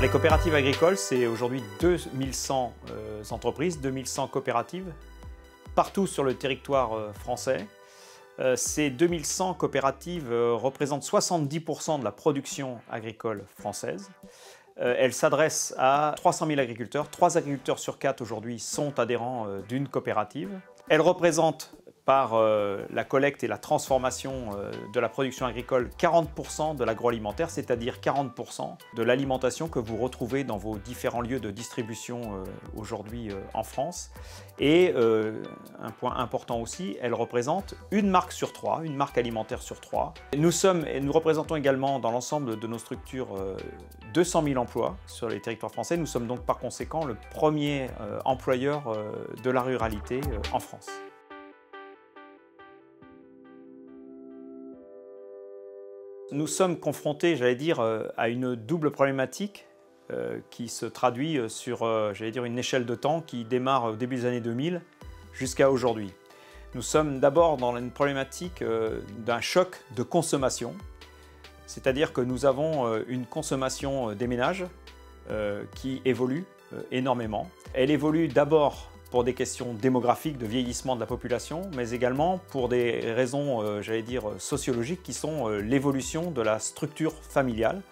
Les coopératives agricoles, c'est aujourd'hui 2100 euh, entreprises, 2100 coopératives, partout sur le territoire euh, français. Euh, ces 2100 coopératives représentent 70% de la production agricole française. elles s'adressent à 300 000 agriculteurs. 3 agriculteurs sur 4 aujourd'hui sont adhérents d'une coopérative. Elles représentent par euh, la collecte et la transformation euh, de la production agricole 40% de l'agroalimentaire, c'est-à-dire 40% de l'alimentation que vous retrouvez dans vos différents lieux de distribution euh, aujourd'hui en France. Et un point important aussi, elle représente une marque sur trois, une marque alimentaire sur trois. Nous, sommes, nous représentons également dans l'ensemble de nos structures 200 000 emplois sur les territoires français. Nous sommes donc par conséquent le premier employeur de la ruralité en France. Nous sommes confrontés, j'allais dire, euh, à une double problématique euh, qui se traduit euh, sur, j'allais dire, une échelle de temps qui démarre au début des années 2000 jusqu'à aujourd'hui. Nous sommes d'abord dans une problématique d'un choc de consommation, c'est-à-dire que nous avons une consommation des ménages qui évolue énormément. Elle évolue d'abord pour des questions démographiques, de vieillissement de la population, mais également pour des raisons, euh, j'allais dire, sociologiques, qui sont euh, l'évolution de la structure familiale,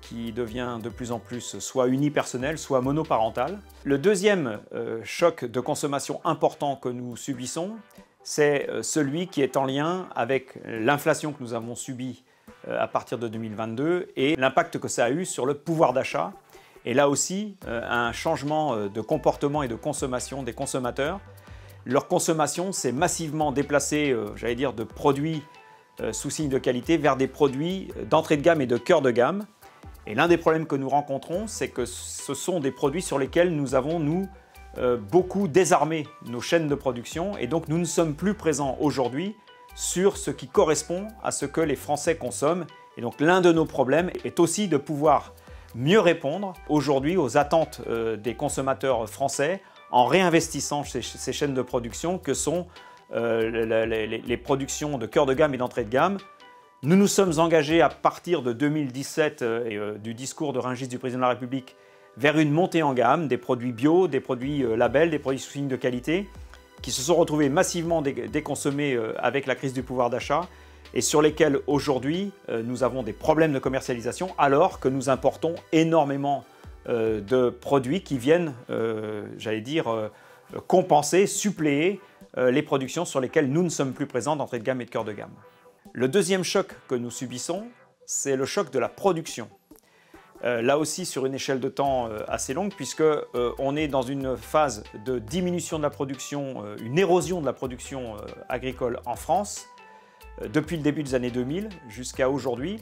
qui devient de plus en plus soit unipersonnelle, soit monoparentale. Le deuxième euh, choc de consommation important que nous subissons, c'est celui qui est en lien avec l'inflation que nous avons subie à partir de 2022 et l'impact que ça a eu sur le pouvoir d'achat et là aussi, euh, un changement euh, de comportement et de consommation des consommateurs. Leur consommation s'est massivement déplacée, euh, j'allais dire, de produits sous signe de qualité vers des produits d'entrée de gamme et de cœur de gamme. Et l'un des problèmes que nous rencontrons, c'est que ce sont des produits sur lesquels nous avons, nous, beaucoup désarmé nos chaînes de production et donc nous ne sommes plus présents aujourd'hui sur ce qui correspond à ce que les Français consomment. Et donc l'un de nos problèmes est aussi de pouvoir mieux répondre aujourd'hui aux attentes euh, des consommateurs français en réinvestissant ces, chaînes de production que sont euh, les, productions de cœur de gamme et d'entrée de gamme. Nous nous sommes engagés à partir de 2017 euh, et du discours de Rungis du président de la République vers une montée en gamme des produits bio, des produits labels, des produits sous de qualité qui se sont retrouvés massivement déconsommés avec la crise du pouvoir d'achat et sur lesquels aujourd'hui euh, nous avons des problèmes de commercialisation alors que nous importons énormément euh, de produits qui viennent, euh, j'allais dire, compenser, suppléer les productions sur lesquelles nous ne sommes plus présents d'entrée de gamme et de cœur de gamme. Le deuxième choc que nous subissons, c'est le choc de la production. là aussi sur une échelle de temps assez longue puisque on est dans une phase de diminution de la production, une érosion de la production agricole en France depuis le début des années 2000 jusqu'à aujourd'hui,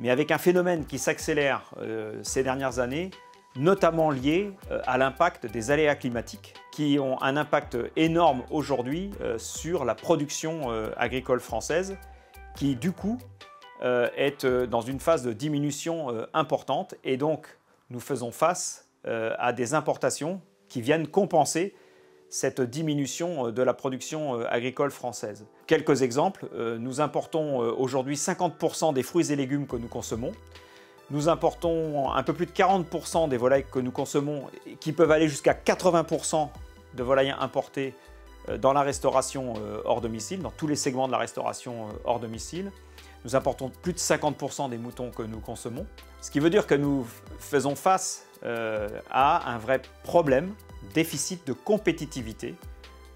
mais avec un phénomène qui s'accélère euh, ces dernières années, notamment lié euh, à l'impact des aléas climatiques, qui ont un impact énorme aujourd'hui sur la production agricole française, qui du coup est dans une phase de diminution importante, et donc nous faisons face à des importations qui viennent compenser cette diminution euh, de la production euh, agricole française. Quelques exemples, euh, nous importons aujourd'hui 50% des fruits et légumes que nous consommons. Nous importons un peu plus de 40% des volailles que nous consommons, qui peuvent aller jusqu'à 80% de volailles importées dans la restauration hors domicile, dans tous les segments de la restauration hors domicile. Nous importons plus de 50% des moutons que nous consommons, ce qui veut dire que nous faisons face à un vrai problème déficit de compétitivité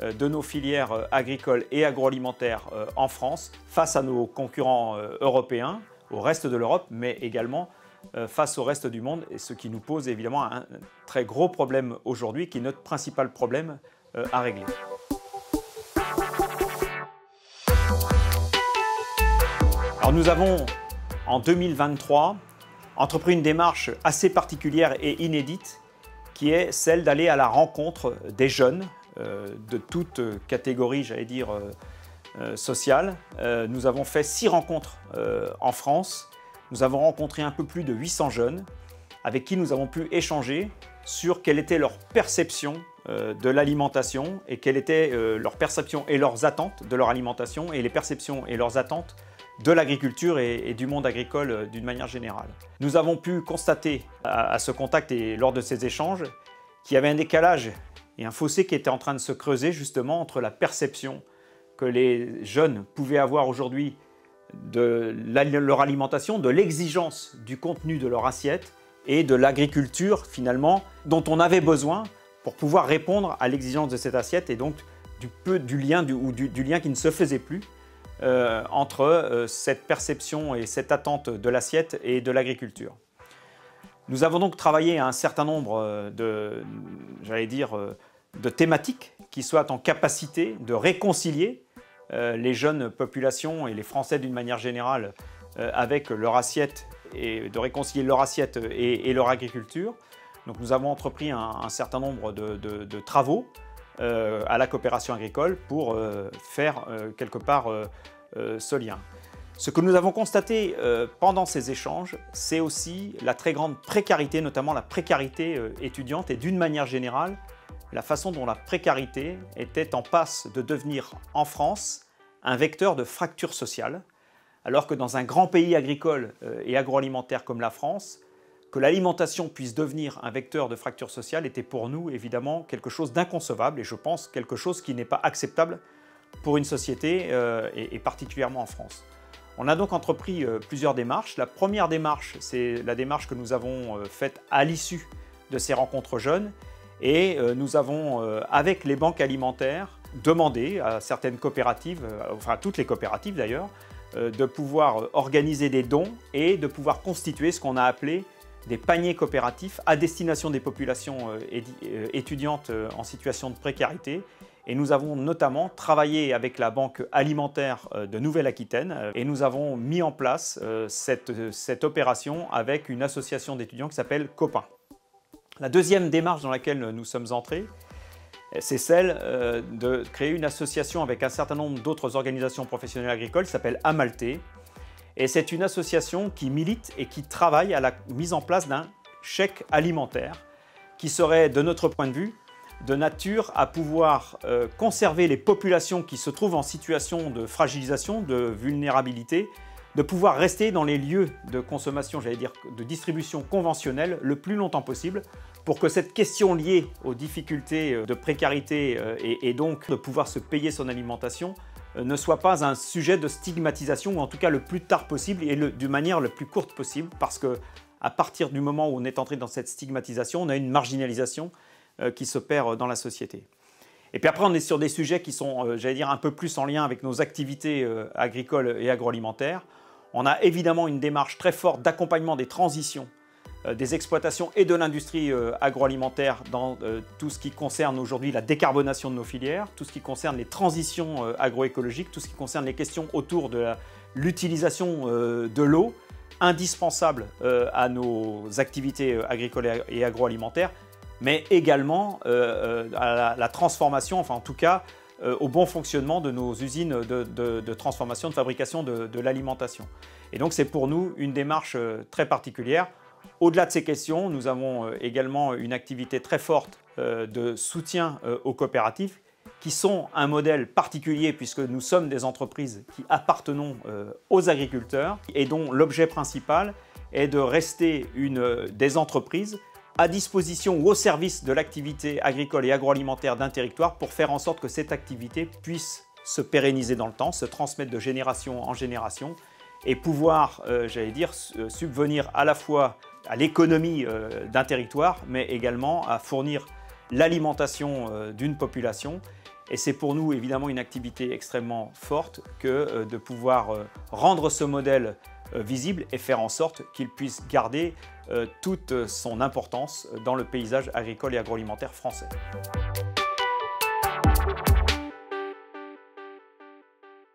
euh, de nos filières euh, agricoles et agroalimentaires euh, en France face à nos concurrents européens, au reste de l'Europe, mais également face au reste du monde, et ce qui nous pose évidemment un très gros problème aujourd'hui, qui est notre principal problème à régler. Alors nous avons en 2023 entrepris une démarche assez particulière et inédite qui est celle d'aller à la rencontre des jeunes euh, de toute catégorie, j'allais dire, euh, euh, sociale. nous avons fait six rencontres en France. Nous avons rencontré un peu plus de 800 jeunes avec qui nous avons pu échanger sur quelle était leur perception de l'alimentation et quelle était leur perception et leurs attentes de leur alimentation et les perceptions et leurs attentes de l'agriculture et, du monde agricole euh, d'une manière générale. Nous avons pu constater à, ce contact et lors de ces échanges qu'il y avait un décalage et un fossé qui était en train de se creuser justement entre la perception que les jeunes pouvaient avoir aujourd'hui de leur alimentation, de l'exigence du contenu de leur assiette et de l'agriculture finalement dont on avait besoin pour pouvoir répondre à l'exigence de cette assiette et donc du lien ou du, lien qui ne se faisait plus euh, entre euh, cette perception et cette attente de l'assiette et de l'agriculture. Nous avons donc travaillé à un certain nombre euh, de, j'allais dire, de thématiques qui soient en capacité de réconcilier les jeunes populations et les Français d'une manière générale avec leur assiette et de réconcilier leur assiette et, leur agriculture. Donc nous avons entrepris un, certain nombre de travaux à la coopération agricole pour euh, faire euh, quelque part ce lien. Ce que nous avons constaté pendant ces échanges, c'est aussi la très grande précarité, notamment la précarité étudiante et d'une manière générale, la façon dont la précarité était en passe de devenir en France un vecteur de fracture sociale, alors que dans un grand pays agricole et agroalimentaire comme la France, que l'alimentation puisse devenir un vecteur de fracture sociale était pour nous évidemment quelque chose d'inconcevable et je pense quelque chose qui n'est pas acceptable pour une société euh, et, particulièrement en France. On a donc entrepris euh, plusieurs démarches. La première démarche, c'est la démarche que nous avons euh, faite à l'issue de ces rencontres jeunes et nous avons, avec les banques alimentaires, demandé à certaines coopératives, enfin à toutes les coopératives d'ailleurs, de pouvoir organiser des dons et de pouvoir constituer ce qu'on a appelé des paniers coopératifs à destination des populations euh, euh, étudiantes euh, en situation de précarité. Et nous avons notamment travaillé avec la Banque alimentaire de Nouvelle-Aquitaine et nous avons mis en place cette, opération avec une association d'étudiants qui s'appelle Copain. La deuxième démarche dans laquelle nous sommes entrés, c'est celle de créer une association avec un certain nombre d'autres organisations professionnelles agricoles qui s'appelle Amalté, et c'est une association qui milite et qui travaille à la mise en place d'un chèque alimentaire qui serait, de notre point de vue, de nature à pouvoir euh, conserver les populations qui se trouvent en situation de fragilisation, de vulnérabilité, de pouvoir rester dans les lieux de consommation, j'allais dire de distribution conventionnelle, le plus longtemps possible, pour que cette question liée aux difficultés euh, de précarité euh, et donc de pouvoir se payer son alimentation ne soit pas un sujet de stigmatisation, ou en tout cas le plus tard possible et de manière la plus courte possible, parce que à partir du moment où on est entré dans cette stigmatisation, on a une marginalisation euh, qui s'opère dans la société. Et puis après, on est sur des sujets qui sont, euh, j'allais dire, un peu plus en lien avec nos activités agricoles et agroalimentaires. On a évidemment une démarche très forte d'accompagnement des transitions euh, des exploitations et de l'industrie euh, agroalimentaire dans euh, tout ce qui concerne aujourd'hui la décarbonation de nos filières, tout ce qui concerne les transitions agroécologiques, tout ce qui concerne les questions autour de l'utilisation de l'eau, indispensable à nos activités agricoles et agroalimentaires, mais également à la transformation, enfin en tout cas au bon fonctionnement de nos usines de, transformation, de fabrication de l'alimentation. Et donc c'est pour nous une démarche très particulière. Au-delà de ces questions, nous avons euh, également une activité très forte euh, de soutien euh, aux coopératives qui sont un modèle particulier puisque nous sommes des entreprises qui appartenons aux agriculteurs et dont l'objet principal est de rester une des entreprises à disposition ou au service de l'activité agricole et agroalimentaire d'un territoire pour faire en sorte que cette activité puisse se pérenniser dans le temps, se transmettre de génération en génération et pouvoir, j'allais dire, subvenir à la fois à l'économie euh, d'un territoire, mais également à fournir l'alimentation euh, d'une population. Et c'est pour nous évidemment une activité extrêmement forte que euh, de pouvoir rendre ce modèle visible et faire en sorte qu'il puisse garder toute son importance dans le paysage agricole et agroalimentaire français.